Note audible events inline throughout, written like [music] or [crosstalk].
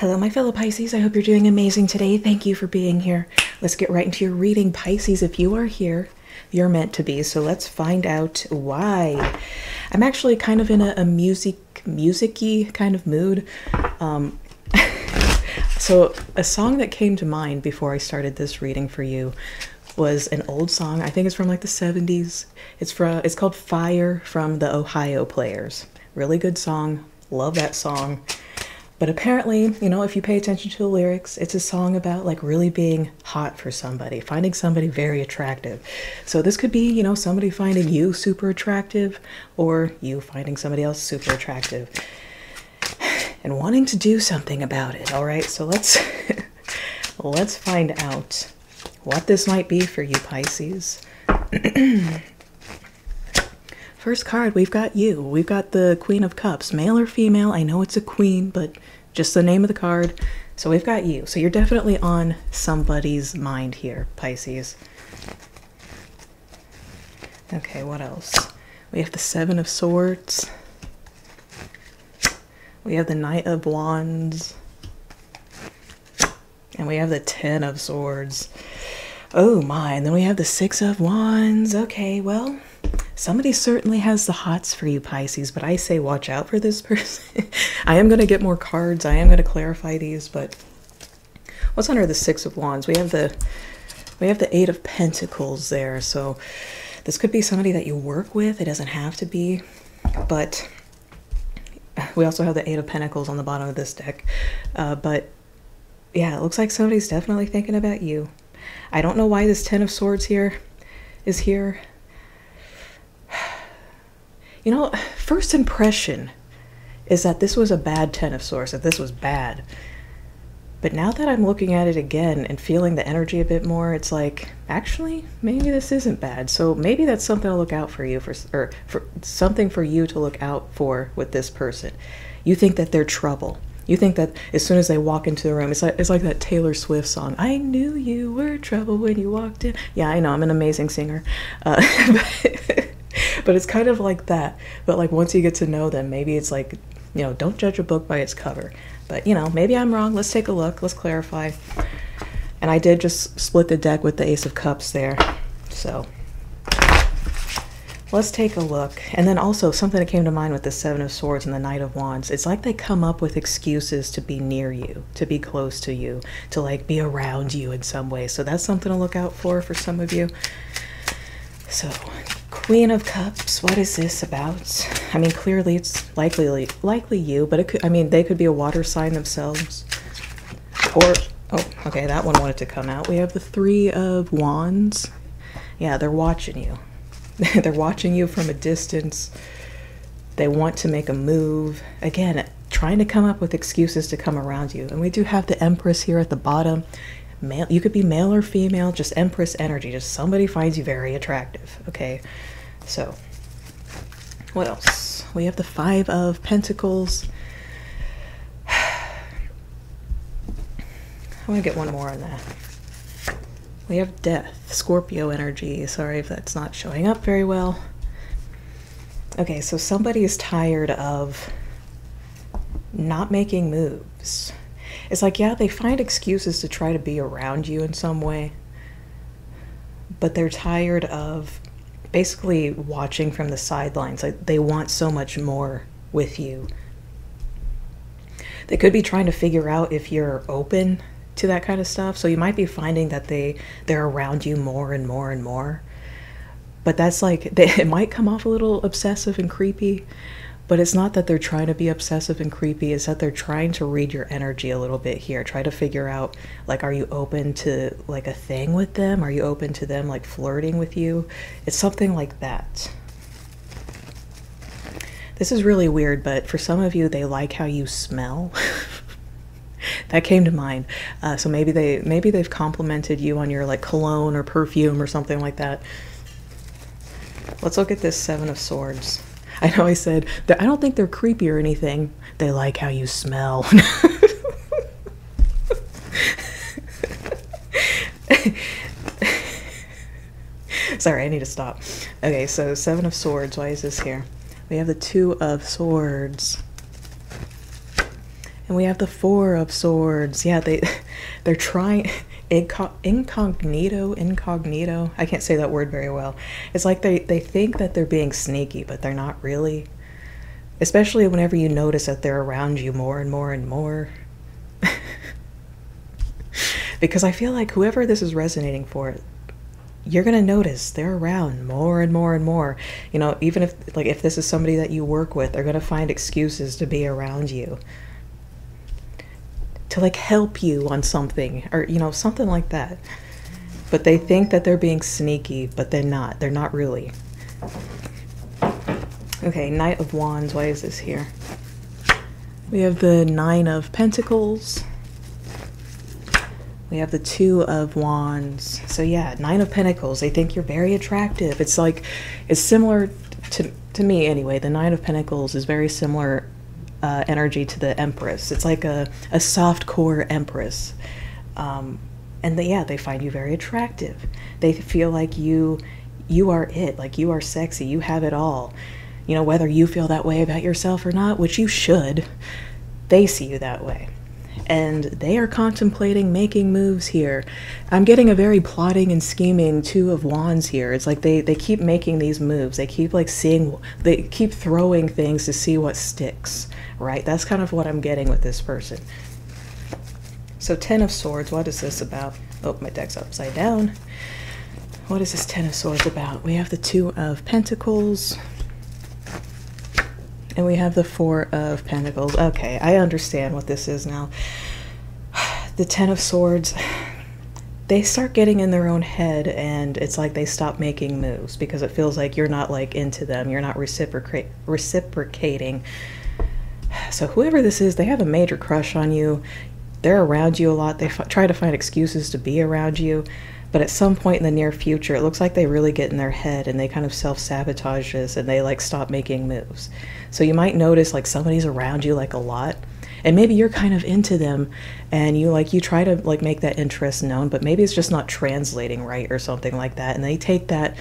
Hello, my fellow Pisces. I hope you're doing amazing today. Thank you for being here. Let's get right into your reading. Pisces, if you are here, you're meant to be. So let's find out why. I'm actually kind of in a, a music, musicy kind of mood. Um, [laughs] so a song that came to mind before I started this reading for you was an old song. I think it's from like the 70s. It's from it's called Fire from the Ohio Players. Really good song. Love that song. But apparently, you know, if you pay attention to the lyrics, it's a song about like really being hot for somebody, finding somebody very attractive. So this could be, you know, somebody finding you super attractive or you finding somebody else super attractive [sighs] and wanting to do something about it. All right? So let's [laughs] let's find out what this might be for you Pisces. [clears throat] First card, we've got you. We've got the Queen of Cups, male or female. I know it's a queen, but just the name of the card. So we've got you. So you're definitely on somebody's mind here, Pisces. Okay, what else? We have the Seven of Swords. We have the Knight of Wands. And we have the Ten of Swords. Oh my, and then we have the Six of Wands. Okay, well, Somebody certainly has the hots for you, Pisces, but I say watch out for this [laughs] person. I am going to get more cards. I am going to clarify these, but what's under the 6 of wands? We have the we have the 8 of pentacles there. So this could be somebody that you work with. It doesn't have to be, but we also have the 8 of pentacles on the bottom of this deck. Uh, but yeah, it looks like somebody's definitely thinking about you. I don't know why this 10 of swords here is here you know, first impression is that this was a bad Ten of Swords, that this was bad. But now that I'm looking at it again and feeling the energy a bit more, it's like, actually, maybe this isn't bad. So maybe that's something to look out for you for, or for something for you to look out for with this person. You think that they're trouble. You think that as soon as they walk into the room, it's like it's like that Taylor Swift song. I knew you were trouble when you walked in. Yeah, I know. I'm an amazing singer. Uh, [laughs] it's kind of like that. But like once you get to know them, maybe it's like, you know, don't judge a book by its cover. But you know, maybe I'm wrong. Let's take a look. Let's clarify. And I did just split the deck with the Ace of Cups there. So let's take a look. And then also something that came to mind with the Seven of Swords and the Knight of Wands. It's like they come up with excuses to be near you, to be close to you, to like be around you in some way. So that's something to look out for for some of you. So Queen of Cups, what is this about? I mean, clearly it's likely likely you, but it could I mean, they could be a water sign themselves. Or oh, okay, that one wanted to come out. We have the 3 of wands. Yeah, they're watching you. [laughs] they're watching you from a distance. They want to make a move. Again, trying to come up with excuses to come around you. And we do have the Empress here at the bottom male you could be male or female just empress energy just somebody finds you very attractive okay? So what else? We have the five of pentacles. [sighs] I want to get one more on that. We have death scorpio energy sorry if that's not showing up very well. Okay so somebody is tired of not making moves it's like, yeah, they find excuses to try to be around you in some way, but they're tired of basically watching from the sidelines. Like they want so much more with you. They could be trying to figure out if you're open to that kind of stuff. So you might be finding that they they're around you more and more and more. But that's like they, [laughs] it might come off a little obsessive and creepy, but it's not that they're trying to be obsessive and creepy, it's that they're trying to read your energy a little bit here. Try to figure out like are you open to like a thing with them? Are you open to them like flirting with you? It's something like that. This is really weird, but for some of you, they like how you smell. [laughs] that came to mind. Uh, so maybe they maybe they've complimented you on your like cologne or perfume or something like that. Let's look at this Seven of Swords. [laughs] I know I said that I don't think they're creepy or anything. They like how you smell. [laughs] Sorry, I need to stop. Okay, so Seven of Swords. Why is this here? We have the Two of Swords. And we have the Four of Swords. Yeah, they [laughs] they're trying incognito incognito. I can't say that word very well. It's like they they think that they're being sneaky, but they're not really. Especially whenever you notice that they're around you more and more and more. [laughs] because I feel like whoever this is resonating for, you're going to notice they're around more and more and more. You know, even if like if this is somebody that you work with, they're going to find excuses to be around you. To like help you on something or you know, something like that. But they think that they're being sneaky, but they're not. They're not really. Okay, Knight of Wands, why is this here? We have the Nine of Pentacles. We have the Two of Wands. So yeah, Nine of Pentacles. They think you're very attractive. It's like, it's similar to, to me anyway. The Nine of Pentacles is very similar uh, energy to the Empress. It's like a, a soft core Empress. Um, and they, yeah, they find you very attractive. They feel like you, you are it. Like you are sexy. You have it all. You know, whether you feel that way about yourself or not, which you should, they see you that way and they are contemplating making moves here. I'm getting a very plotting and scheming two of wands here. It's like they they keep making these moves. They keep like seeing they keep throwing things to see what sticks, right? That's kind of what I'm getting with this person. So 10 of swords, what is this about? Oh, my deck's upside down. What is this 10 of swords about? We have the 2 of pentacles, and we have the Four of Pentacles. Okay, I understand what this is now. [sighs] The Ten of Swords, [sighs] they start getting in their own head, and it's like they stop making moves because it feels like you're not like into them. You're not reciprocate reciprocating. [sighs] So whoever this is, they have a major crush on you. They're around you a lot. They try to find excuses to be around you. But at some point in the near future, it looks like they really get in their head and they kind of self sabotage this and they like stop making moves. So you might notice like somebody's around you like a lot and maybe you're kind of into them and you like you try to like make that interest known but maybe it's just not translating right or something like that and they take that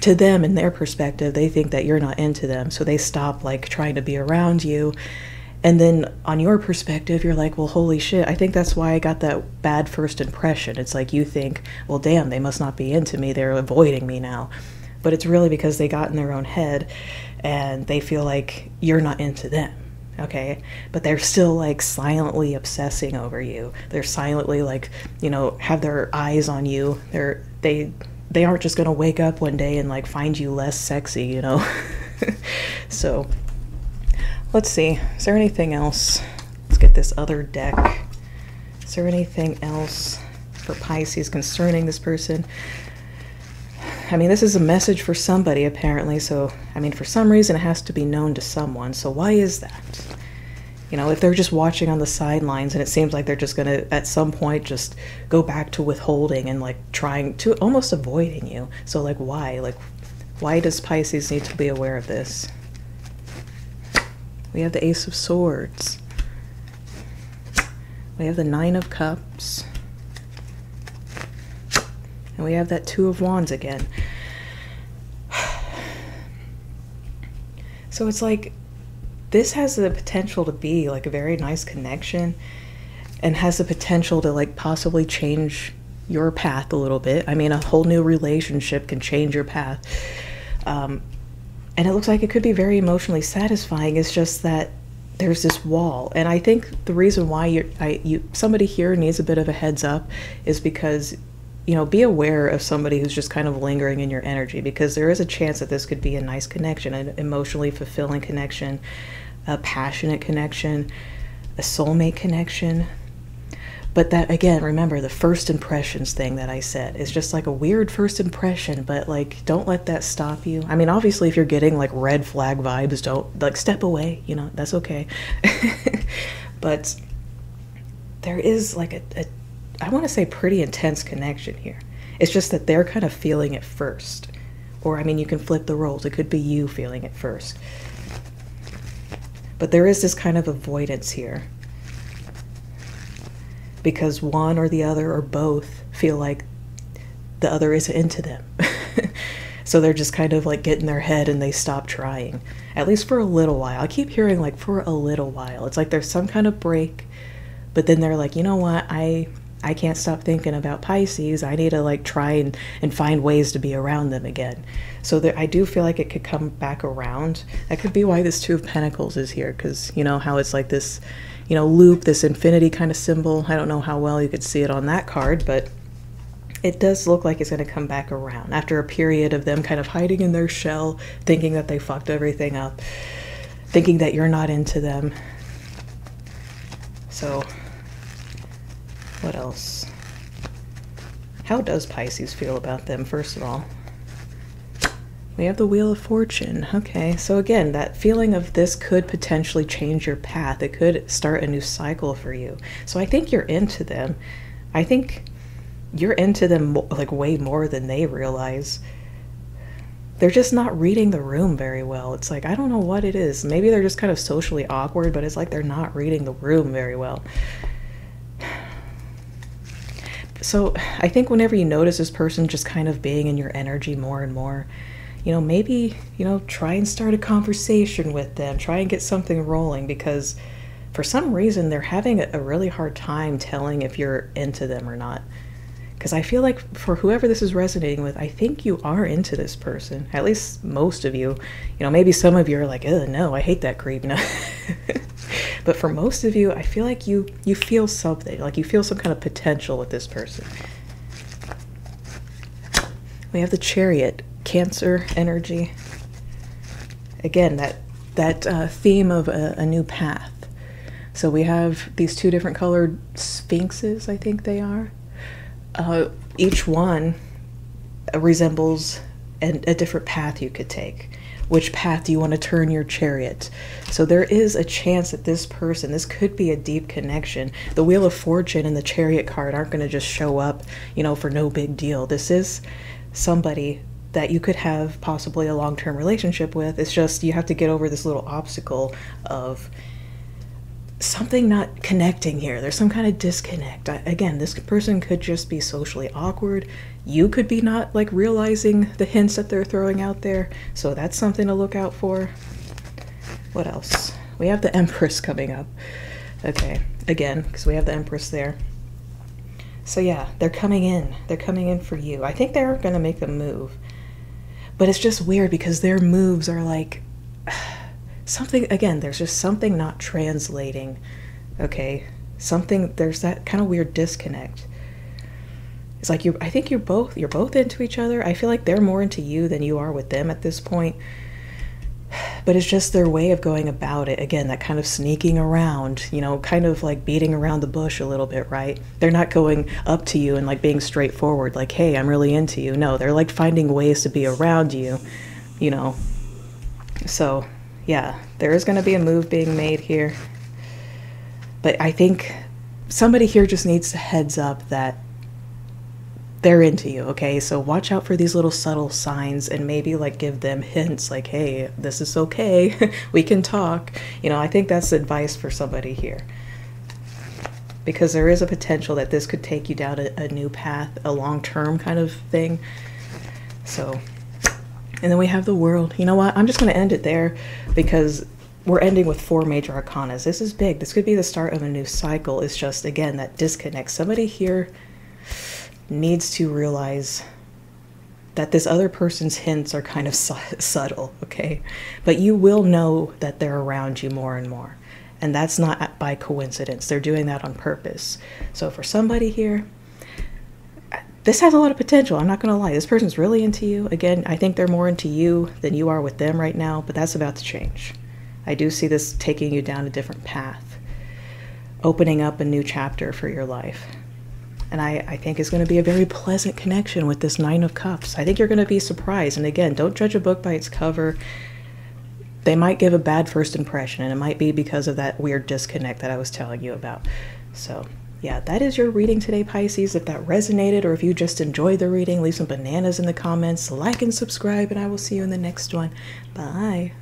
to them in their perspective they think that you're not into them so they stop like trying to be around you and then on your perspective, you're like, well, holy shit, I think that's why I got that bad first impression. It's like you think, well, damn, they must not be into me. They're avoiding me now. But it's really because they got in their own head and they feel like you're not into them. Okay. But they're still like silently obsessing over you. They're silently like, you know, have their eyes on you. They're, they, they aren't just going to wake up one day and like find you less sexy, you know? [laughs] so Let's see. Is there anything else? Let's get this other deck. Is there anything else for Pisces concerning this person? I mean, this is a message for somebody, apparently. So, I mean, for some reason, it has to be known to someone. So, why is that? You know, if they're just watching on the sidelines and it seems like they're just going to, at some point, just go back to withholding and like trying to almost avoiding you. So, like, why? Like, why does Pisces need to be aware of this? We have the Ace of Swords. We have the Nine of Cups. And we have that Two of Wands again. [sighs] So it's like this has the potential to be like a very nice connection and has the potential to like possibly change your path a little bit. I mean, a whole new relationship can change your path. Um, and it looks like it could be very emotionally satisfying. It's just that there's this wall, and I think the reason why you I, you somebody here needs a bit of a heads up is because you know be aware of somebody who's just kind of lingering in your energy because there is a chance that this could be a nice connection, an emotionally fulfilling connection, a passionate connection, a soulmate connection. But that again, remember the first impressions thing that I said is just like a weird first impression, but like don't let that stop you. I mean, obviously if you're getting like red flag vibes, don't like step away, you know, that's okay. [laughs] but there is like a, a I want to say pretty intense connection here. It's just that they're kind of feeling it first. Or I mean, you can flip the roles. It could be you feeling it first. But there is this kind of avoidance here because one or the other or both feel like the other isn't into them. [laughs] So they're just kind of like get in their head and they stop trying, at least for a little while. I keep hearing like for a little while. It's like there's some kind of break, but then they're like, you know what? I I can't stop thinking about Pisces. I need to like try and, and find ways to be around them again. So I do feel like it could come back around. That could be why this Two of Pentacles is here, because you know how it's like this, you know, loop, this infinity kind of symbol. I don't know how well you could see it on that card, but it does look like it's going to come back around after a period of them kind of hiding in their shell, thinking that they fucked everything up, thinking that you're not into them. So, what else? How does Pisces feel about them, first of all? We have the Wheel of Fortune. Okay, so again, that feeling of this could potentially change your path. It could start a new cycle for you. So I think you're into them. I think you're into them like way more than they realize. They're just not reading the room very well. It's like, I don't know what it is. Maybe they're just kind of socially awkward, but it's like they're not reading the room very well. So I think whenever you notice this person just kind of being in your energy more and more, you know, maybe, you know, try and start a conversation with them, try and get something rolling because for some reason they're having a really hard time telling if you're into them or not because I feel like for whoever this is resonating with, I think you are into this person. At least most of you. You know, maybe some of you are like, "Oh no, I hate that creep." [laughs] No. but for most of you, I feel like you you feel something, like you feel some kind of potential with this person. We have the Chariot, Cancer energy. Again, that that uh, theme of a, a new path. So we have these two different colored sphinxes, I think they are uh, each one resembles a different path you could take. Which path do you want to turn your chariot? So there is a chance that this person, this could be a deep connection. The Wheel of Fortune and the Chariot card aren't going to just show up, you know, for no big deal. This is somebody that you could have possibly a long term relationship with. It's just you have to get over this little obstacle of something not connecting here. There's some kind of disconnect. I, again, this person could just be socially awkward. You could be not like realizing the hints that they're throwing out there. So that's something to look out for. What else? We have the [laughs] Empress coming up. Okay, again, because we have the Empress there. So yeah, they're coming in. They're coming in for you. I think they're going to make a move. But it's just weird because their moves are like [sighs] something again there's just something not translating okay? Something there's that kind of weird disconnect. It's like you i think you're both you're both into each other. I feel like they're more into you than you are with them at this point but it's just their way of going about it. Again that kind of sneaking around you know kind of like beating around the bush a little bit right? They're not going up to you and like being straightforward like hey i'm really into you. No they're like finding ways to be around you you know? So yeah, there is going to be a move being made here. But I think somebody here just needs a heads up that they're into you, okay? So watch out for these little subtle signs and maybe like give them hints like, hey, this is okay. [laughs] we can talk. You know, I think that's advice for somebody here. Because there is a potential that this could take you down a, a new path, a long term kind of thing. So and then we have the world. You know what? I'm just going to end it there because we're ending with four major arcanas. This is big. This could be the start of a new cycle. It's just, again, that disconnect. Somebody here needs to realize that this other person's hints are kind of [laughs] su- subtle, okay? But you will know that they're around you more and more. And that's not by coincidence. They're doing that on purpose. So for somebody here, this has a lot of potential. I'm not going to lie. This person's really into you. Again, I think they're more into you than you are with them right now, but that's about to change. I do see this taking you down a different path, opening up a new chapter for your life. And I, I think it's going to be a very pleasant connection with this Nine of Cups. I think you're going to be surprised. And again, don't judge a book by its cover. They might give a bad first impression, and it might be because of that weird disconnect that I was telling you about. So yeah, that is your reading today, Pisces. If that resonated or if you just enjoyed the reading, leave some bananas in the comments, like and subscribe, and I will see you in the next one. Bye.